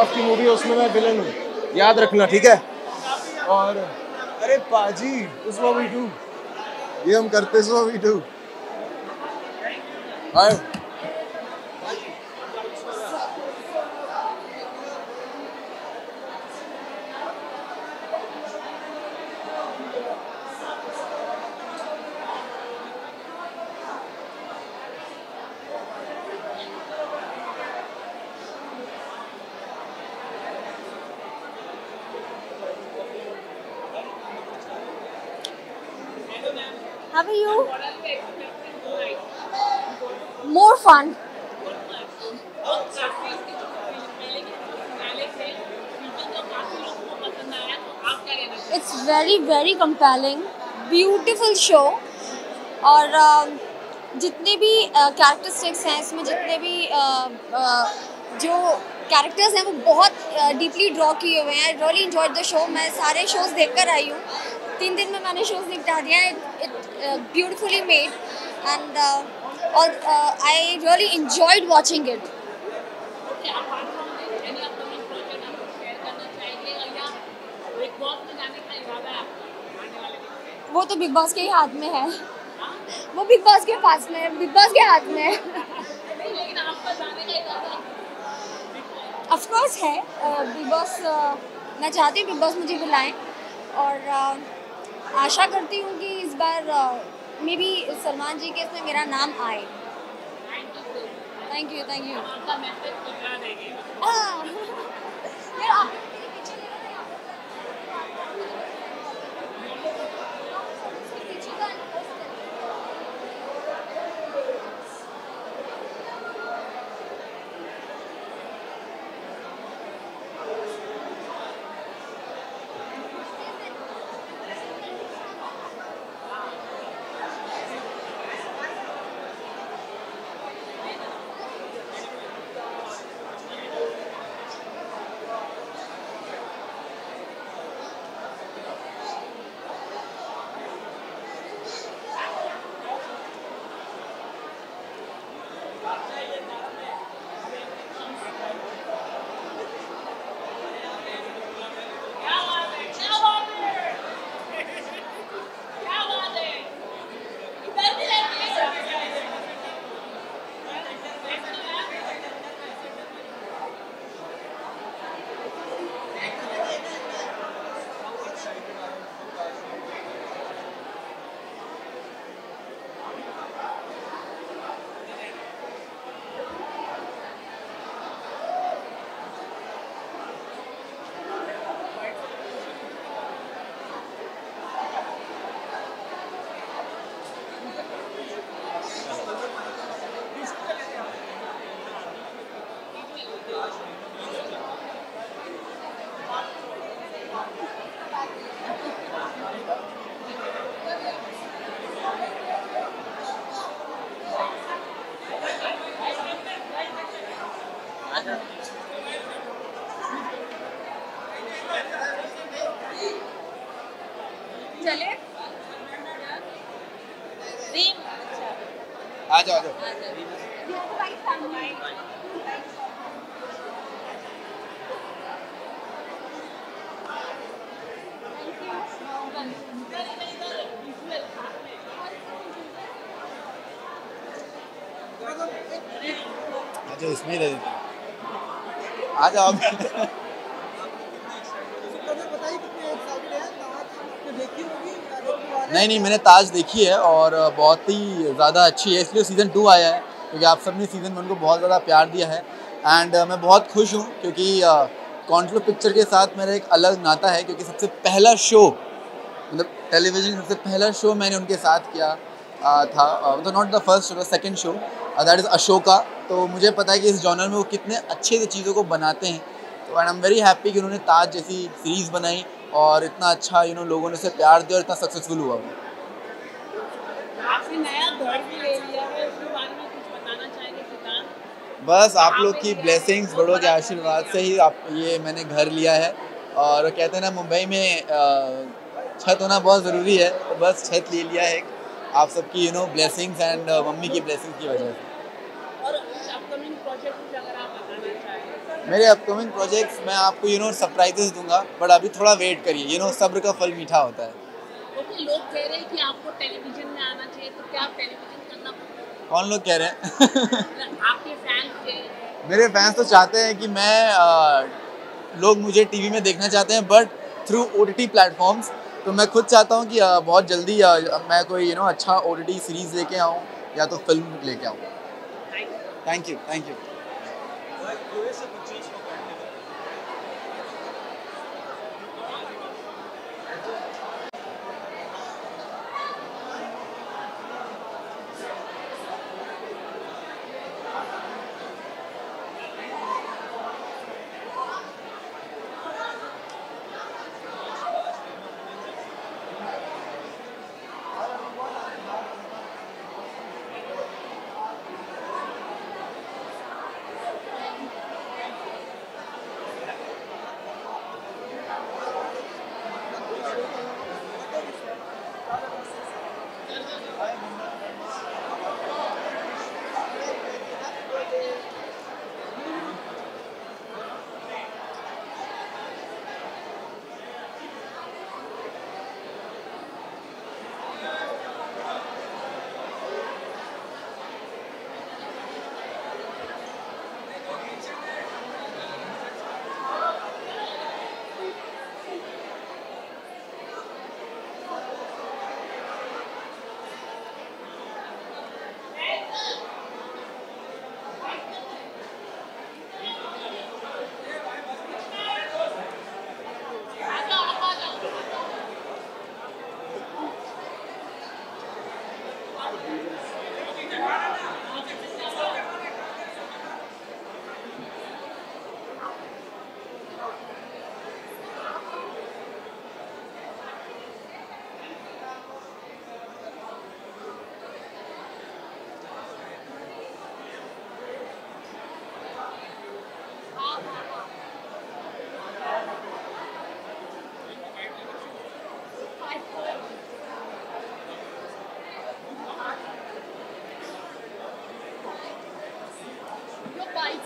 आपकी मूवी है उसमें मैं विलन हूँ। याद रखना, ठीक है? और अरे पाजी उस वी डू ये हम करते so we do hi How are you? More fun. It's very very compelling, beautiful show. और uh, जितने भी कैरेक्टरिस्टिक्स हैं इसमें जितने भी uh, uh, जो कैरेक्टर्स हैं वो बहुत डीपली ड्रॉ किए हुए हैं. रियली इन्जॉयड द शो मैं सारे शोज़ देख कर आई हूँ. तीन दिन में मैंने शोज़ निपटा दिया. इट ब्यूटिफुली मेड एंड और I really enjoyed watching it वो तो बिग बॉस के ही हाथ में है। वो बिग बॉस के पास में है बिग बॉस के हाथ में है। ऑफ़ कोर्स है। बिग बॉस मैं चाहती हूँ बिग बॉस मुझे बुलाएँ और uh, आशा करती हूँ कि बार मे बी सलमान जी के इसमें मेरा नाम आए। थैंक यू थैंक यू आ जाओ आ जाओ। आ जाओ। इसमें रह। आ जाओ नहीं नहीं, मैंने ताज देखी है और बहुत ही ज़्यादा अच्छी है। इसलिए सीज़न टू आया है, क्योंकि आप सबने सीज़न वन को बहुत ज़्यादा प्यार दिया है। एंड मैं बहुत खुश हूँ क्योंकि कॉन्ट्रो पिक्चर के साथ मेरा एक अलग नाता है, क्योंकि सबसे पहला शो मतलब टेलीविज़न सबसे पहला शो मैंने उनके साथ किया था। मतलब not the first show second show that is Ashoka तो मुझे पता है कि इस जॉनर में वो कितने अच्छे से चीज़ों को बनाते हैं। तो and I am very happy कि उन्होंने ताज जैसी सीरीज़ बनाई। और इतना अच्छा यू नो लोगों ने उसे प्यार दिया और इतना सक्सेसफुल हुआ। बस आप लोग की ब्लेसिंग्स बड़ों के आशीर्वाद से ही आप ये मैंने घर लिया है। और कहते हैं ना मुंबई में छत होना बहुत ज़रूरी है तो बस छत ले लिया है आप सबकी you know blessings and mummy की ब्लेसिंग्स की वजह से। और अपकमिंग प्रोजेक्ट अगर आप मेरे अपकमिंग प्रोजेक्ट्स मैं आपको यू नो सरप्राइजेस दूँगा बट अभी थोड़ा वेट करिए यू नो सब्र का फल मीठा होता है। लोग कह रहे हैं कि आपको टेलीविज़न में आना चाहिए तो क्या टेलीविज़न करना पड़ेगा कौन लोग कह रहे हैं? आपके फैंस के मेरे फैंस तो चाहते हैं कि मैं आ, लोग मुझे टीवी में देखना चाहते हैं but through O T platforms तो मैं खुद चाहता हूँ कि आ, बहुत जल्दी आ, मैं कोई यू नो अच्छा ओ सीरीज़ लेके आऊँ या तो फ़िल्म लेके आऊँ। Thank you thank you Vai, conheça o Tite.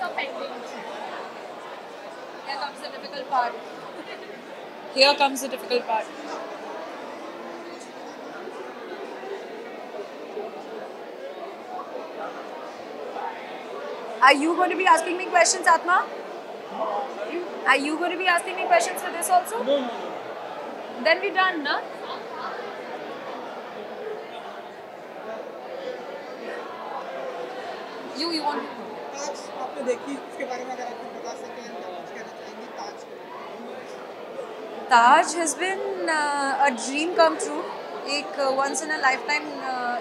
Are pending. Here comes the difficult part. Here comes the difficult part. Are you going to be asking me questions, Atma? Are you going to be asking me questions for this also? No, no, no. Then we're done, na? You, you want? Taj आपने देखी उसके बारे में अगर आप बता सकें Taj Taj has been uh, a dream come एक once in a lifetime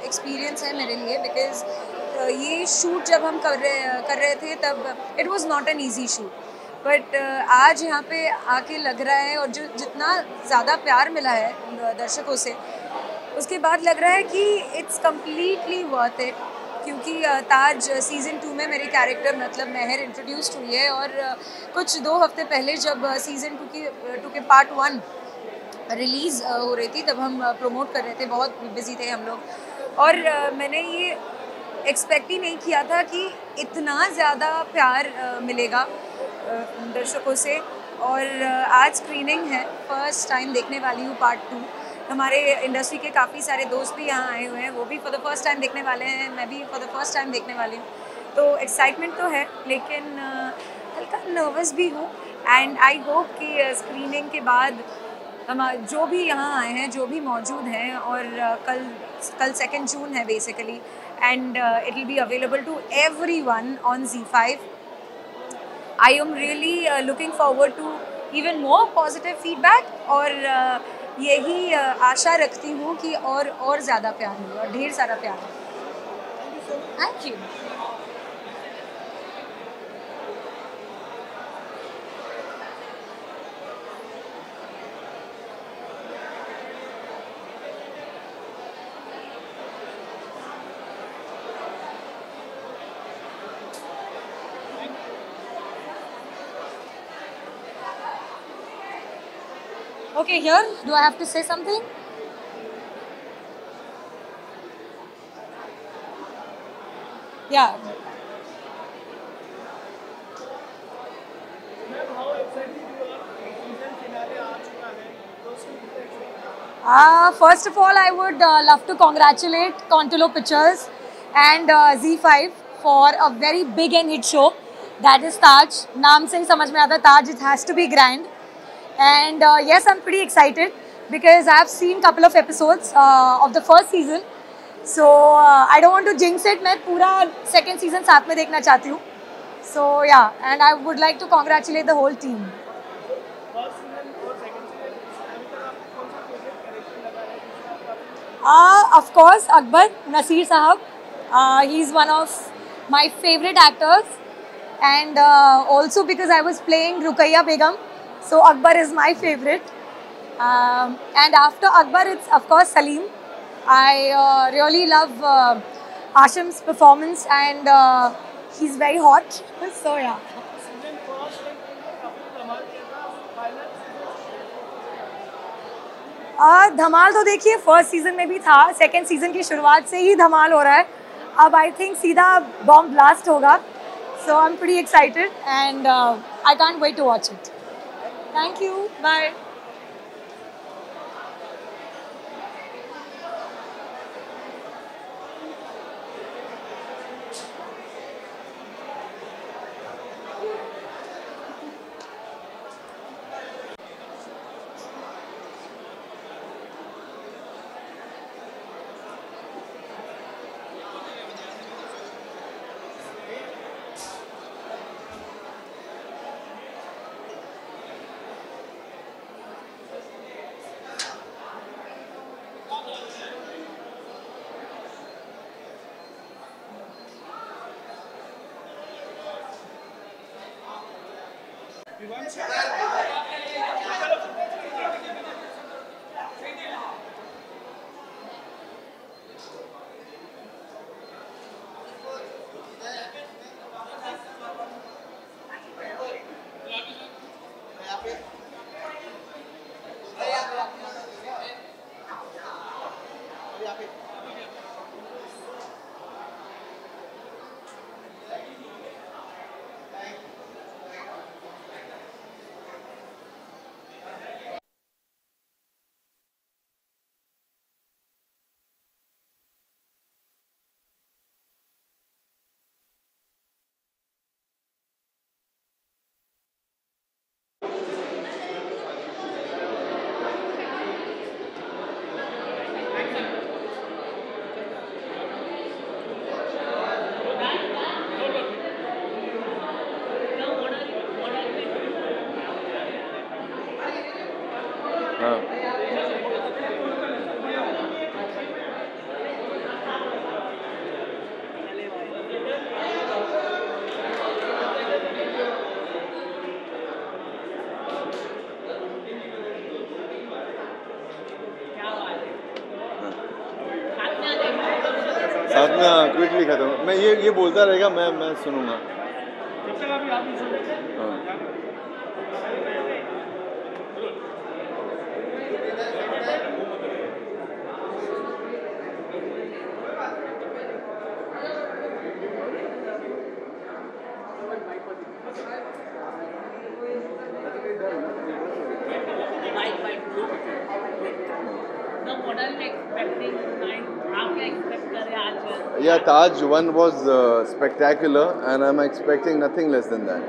experience है मेरे लिए बिकॉज़ ये शूट जब हम कर रहे कर रहे थे तब it was not an easy shoot but आज यहाँ पे आके लग रहा है और जो जितना ज़्यादा प्यार मिला है दर्शकों से उसके बाद लग रहा है कि इट्स कम्प्लीटली वर्थ इट क्योंकि ताज सीज़न टू में मेरी कैरेक्टर मतलब मेहर इंट्रोड्यूस्ड हुई है और कुछ दो हफ़्ते पहले जब सीज़न टू की टू के पार्ट वन रिलीज़ हो रही थी, तब हम प्रमोट कर रहे थे, बहुत बिज़ी थे हम लोग। और मैंने ये एक्सपेक्ट ही नहीं किया था कि इतना ज़्यादा प्यार मिलेगा दर्शकों से। और आज स्क्रीनिंग है फ़र्स्ट टाइम देखने वाली हूँ पार्ट टू हमारे इंडस्ट्री के काफ़ी सारे दोस्त भी यहाँ आए हुए हैं वो भी फॉर द फ़र्स्ट टाइम देखने वाले हैं मैं भी फॉर द फ़र्स्ट टाइम देखने वाली हूँ। तो एक्साइटमेंट तो है लेकिन हल्का नर्वस भी हूँ। एंड आई होप कि स्क्रीनिंग के बाद हम जो भी यहाँ आए हैं जो भी मौजूद हैं और कल कल सेकेंड जून है basically and it will be available to everyone on Zee five I am really looking forward to even more positive feedback और uh, यही आशा रखती हूँ कि और और ज़्यादा प्यार मिले और ढेर सारा प्यार मिले thank you Okay, here, do I have to say something? Yeah. Uh, first of all, I would uh, love to congratulate Contulo Pictures and uh, Z5 for a very big and hit show. That is Taj. Naam se hi samajh mein aata Taj. It has to be grand. And uh, yes, I'm pretty excited because I've seen couple of episodes uh, of the first season. So uh, I don't want to jinx it. मैं पूरा second season साथ में देखना चाहती हूँ. So yeah, and I would like to congratulate the whole team. Uh, of course, Akbar Nasir Sahab. Uh, he's one of my favorite actors, and uh, also because I was playing Rukaiya Begum, So Akbar is my favorite. Um, and after Akbar, it's of course Salim. I uh, really love uh, Hashim's performance, and uh, he's very hot. So yeah. आ, धमाल तो देखिए first season में भी था second season की शुरुआत से ही धमाल हो रहा है अब आई थिंक सीधा बॉम्ब ब्लास्ट होगा so I am pretty excited and I can't wait to watch it thank you bye हाँ साथ में हाँ क्विकली खत्म। मैं ये ये बोलता रहेगा मैं मैं सुनूँगा। हाँ White, white, blue. The model expecting and आप क्या expect कर रहे हैं आज Yeah, Taj one was uh, spectacular, and I'm expecting nothing less than that.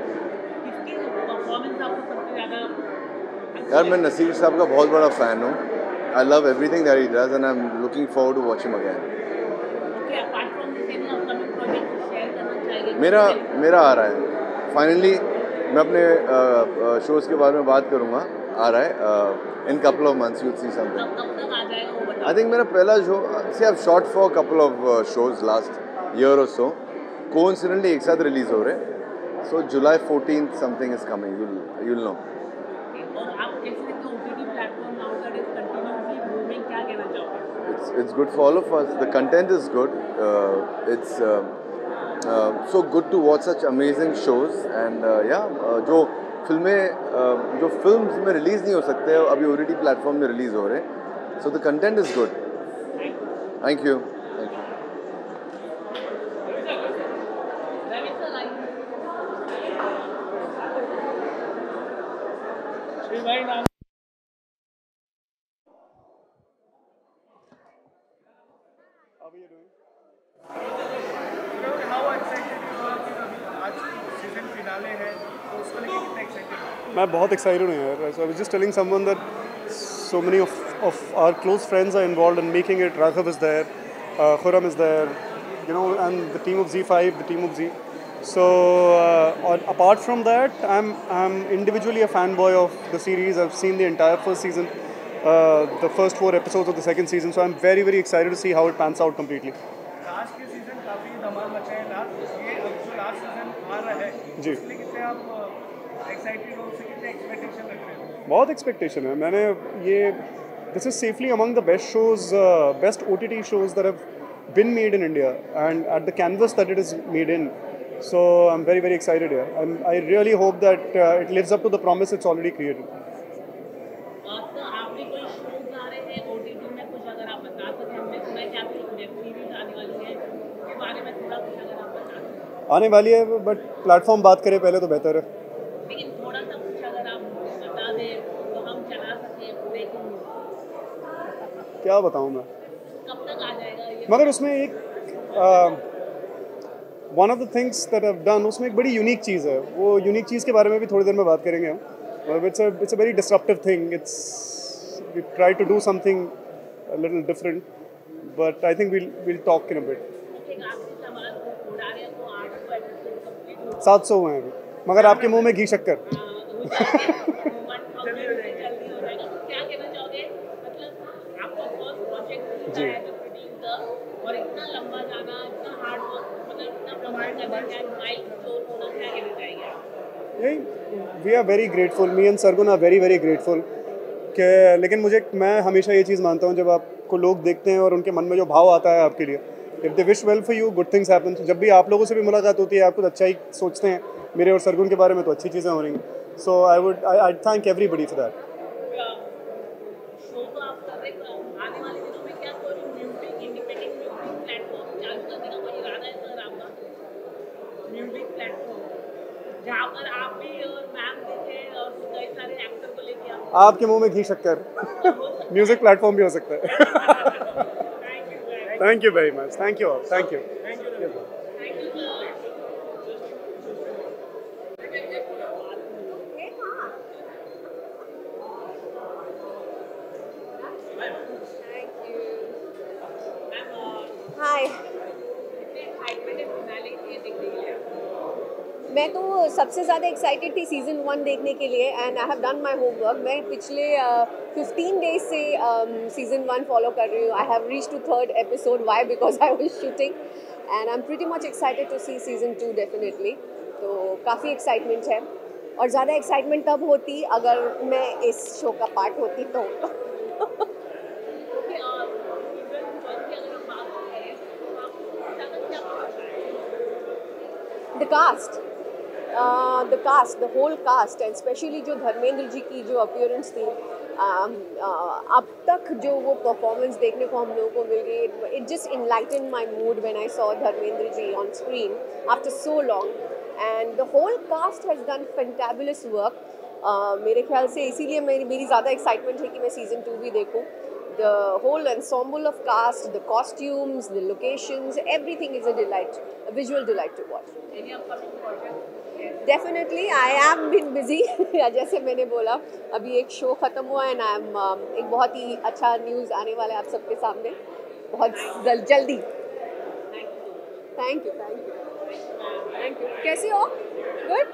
यार मैं नसीर साहब का बहुत बड़ा फ़ैन हूँ। I love everything that he does and I am looking forward to watch him again मेरा मेरा आ रहा है। फाइनली मैं अपने शोज़ के बारे में बात करूँगा। आ रहा है in couple of months you see something I think मेरा पहला show see I shot for couple of shows last year और सो कोइंसिडेंटली एक साथ रिलीज़ हो रहे हैं। So July fourteen something is coming you'll you'll know आप कैसे देखते हो OTT platform now that is continuously booming क्या कहना चाहोगे? It's it's good for all of us. The content is good. Uh, it's uh, uh, so good to watch such amazing shows. And uh, yeah, uh, जो फ़िल्में जो film में release नहीं हो सकते, अभी ओ टी प्लेटफॉर्म में release हो रहे हैं। So the content is good thank you you है? मैं बहुत एक्साइटेड हूँ यार so I was just telling someone that so many of, of our close friends are involved in making it Raghav is there uh, Khurram is there you know and the team of Z5 the team of Z so uh, or, apart from that I'm I'm individually a fanboy of the series I've seen the entire first season uh, the first four episodes of the second season so I'm very very excited to see how it pans out completely last के season काफ़ी धमाल मचाए last ये अब जो last season आ रहा है जी। इसलिए कितने आप एक्साइटेड हो उससे कितने एक्सपेक्टेशन रख रहे हो बहुत एक्सपेक्टेशन है मैंने ये this is safely among the best shows best O T T shows that have been made in India and at the canvas that it is made in. So I'm very very excited here. I'm, I really hope that uh, it lives up to the promise it's already created. और तो आप भी कोई shows आ रहे हैं OTT में कुछ अगर आप बता सकें हमने सुना है कि आपकी एक वेब सीरीज़ आने वाली है उसके बारे में थोड़ा कुछ अगर आप बता सकें आने वाली है बट प्लेटफॉर्म बात करें पहले तो बेहतर है। तो क्या बताऊँ मैं? कब तक आ जाएगा ये? मगर उसमें एक one of the things that have done उसमें एक बड़ी यूनिक चीज़ है। वो यूनिक चीज़ के बारे में भी थोड़ी देर में बात करेंगे हम। It's it's a very disruptive thing it's we try to do something little different but I think will will talk in a bit एक आखिरी सवाल उड़ा रहे तो आठ सौ एपिसोड कंप्लीट हो सात सौ हुए हैं अभी। मगर आपके मुँह में घी शक्कर। जी। We are very grateful me and Sargun are very very grateful कि लेकिन मुझे मैं हमेशा ये चीज़ मानता हूँ जब आपको लोग देखते हैं और उनके मन में जो भाव आता है आपके लिए if they wish well for you good things happen जब भी आप लोगों से भी मुलाकात होती है आप कुछ अच्छा ही सोचते हैं मेरे और सरगुन के बारे में तो अच्छी चीज़ें हो रही हैं। So I would I thank everybody for that आपके। मुँह में घी शक्कर। म्यूज़िक प्लेटफॉर्म भी हो सकता है। Thank you very much. Thank you all. Thank you. Thank you. सबसे ज़्यादा एक्साइटेड थी सीज़न वन देखने के लिए and I have done my homework मैं पिछले फिफ्टीन डेज़ से सीज़न वन फॉलो कर रही हूँ. I have reach to third episode why because I was shooting and I am pretty much excited to see season two definitely तो काफ़ी excitement है. और ज़्यादा एक्साइटमेंट तब होती अगर मैं इस शो का पार्ट होती तो। The cast. The cast the whole cast and specially जो धर्मेंद्र जी की जो अपियरेंस थी um, uh, अब तक जो वो परफॉर्मेंस देखने को हम लोगों को मिल गई it just in in my mood when I saw Dharmendra ji on screen after so long and the whole cast has done fantabulous work मेरे ख्याल से इसीलिए मेरी मेरी ज़्यादा एक्साइटमेंट है कि मैं सीज़न टू भी देखूँ. The whole ensemble of cast the costumes the locations everything is a delight visual delight to watch Definitely, I am been busy जैसे मैंने बोला अभी एक शो खत्म हुआ एंड आई एम एक बहुत ही अच्छा न्यूज़ आने वाला है आप सबके सामने। बहुत जल, जल्दी। Thank you thank you thank you कैसी हो? गुड